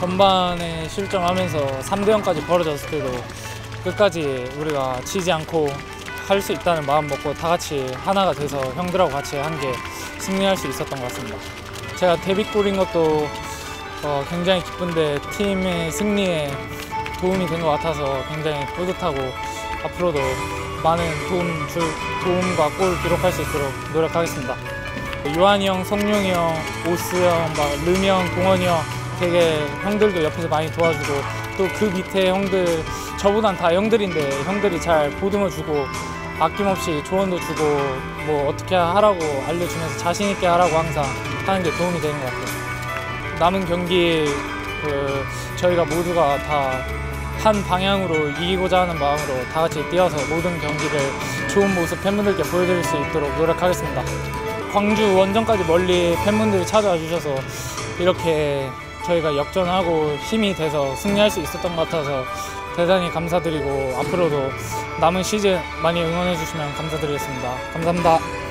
전반에 실점하면서 3대 0까지 벌어졌을 때도 끝까지 우리가 지지 않고 할 수 있다는 마음 먹고 다 같이 하나가 돼서 형들하고 같이 한 게 승리할 수 있었던 것 같습니다. 제가 데뷔골인 것도 어, 굉장히 기쁜데 팀의 승리에 도움이 된 것 같아서 굉장히 뿌듯하고 앞으로도 많은 도움 줄 도움과 골 기록할 수 있도록 노력하겠습니다. 요한이 형, 성룡이 형, 오스 형, 막 르미 형, 동원이 형 되게 형들도 옆에서 많이 도와주고 또 그 밑에 형들 저보단 다 형들인데 형들이 잘 보듬어 주고 아낌없이 조언도 주고 뭐 어떻게 하라고 알려주면서 자신 있게 하라고 항상 하는 게 도움이 되는 것 같아요. 남은 경기 그 저희가 모두가 다 한 방향으로 이기고자 하는 마음으로 다 같이 뛰어서 모든 경기를 좋은 모습 팬분들께 보여드릴 수 있도록 노력하겠습니다. 광주 원정까지 멀리 팬분들이 찾아와 주셔서 이렇게 저희가 역전하고 힘이 돼서 승리할 수 있었던 것 같아서 대단히 감사드리고 앞으로도 남은 시즌 많이 응원해 주시면 감사드리겠습니다. 감사합니다.